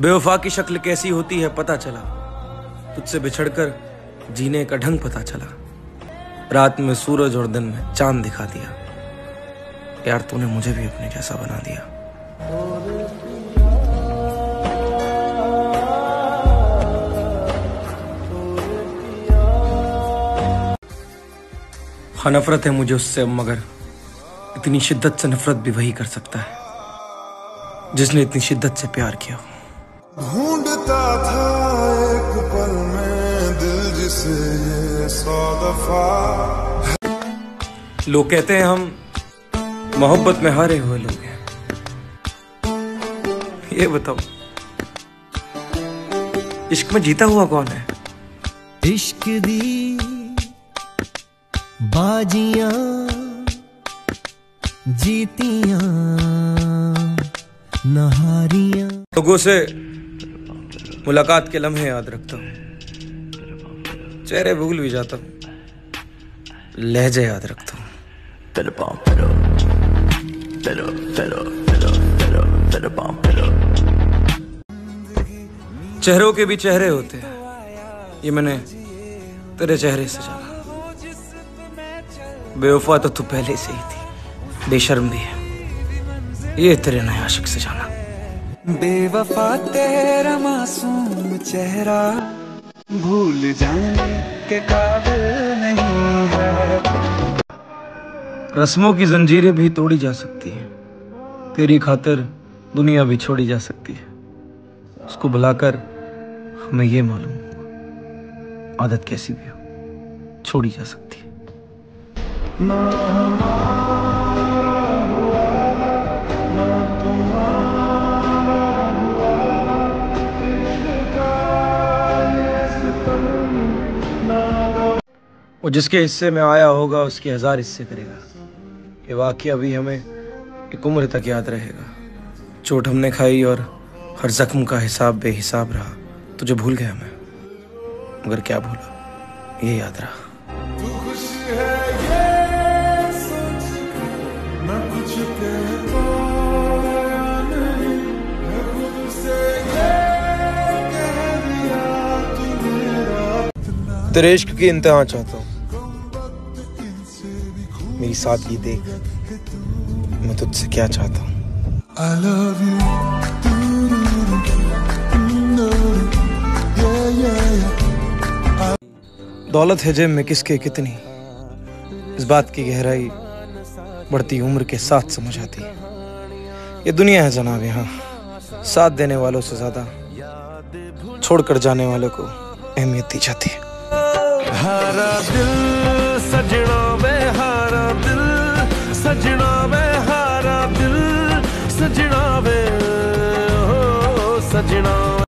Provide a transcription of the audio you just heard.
बेवफा की शक्ल कैसी होती है पता चला। तुझसे बिछड़कर जीने का ढंग पता चला। रात में सूरज और दिन में चाँद दिखा दिया। यार तूने मुझे भी अपने जैसा बना दिया। हाँ नफरत है मुझे उससे, मगर इतनी शिद्दत से नफरत भी वही कर सकता है। जिसने इतनी शिद्दत से प्यार किया ढूंढता था एक पल में दिल जिसे ये सौ दफ़ा लोग कहते हैं हम मोहब्बत में हारे हुए लोग हैं। ये बताओ इश्क में जीता हुआ कौन है? इश्क दी बाजिया जीतिया नहारिया। लोगों से मुलाकात के लम्हे याद रखता हूँ। चेहरे भूल भी जाता हूँ। लहजे याद रखता हूँ. चेहरों के भी चेहरे होते हैं। ये मैंने तेरे चेहरे से जाना। बेवफा तो तू पहले से ही थी। बेशर्म भी है। ये तेरे नए आशिक से जाना। बेवफा तेरा मासूम चेहरा भूल जाने के काबिल नहीं है। रस्मों की जंजीरें भी तोड़ी जा सकती हैं। तेरी खातिर दुनिया भी छोड़ी जा सकती है। उसको बुलाकर हमें ये मालूम आदत कैसी भी हो छोड़ी जा सकती है। वो जिसके हिस्से में आया होगा, उसके हज़ार हिस्से करेगा। ये वाक्य अभी हमें एक उम्र तक याद रहेगा। चोट हमने खाई और हर जख्म का हिसाब बेहिसाब रहा। तुझे भूल गया मैं, मगर क्या भूला? ये याद रहा। तेरे इश्क की इंतहा चाहता हूँ। मेरी सादगी देख मैं तुझसे क्या चाहता हूँ। दौलत है जेब में किसके कितनी। इस बात की गहराई बढ़ती उम्र के साथ समझ आती। है ये दुनिया है जनाब यहाँ। साथ देने वालों से ज़्यादा छोड़कर जाने वालों को अहमियत दी जाती है। हारा दिल सजना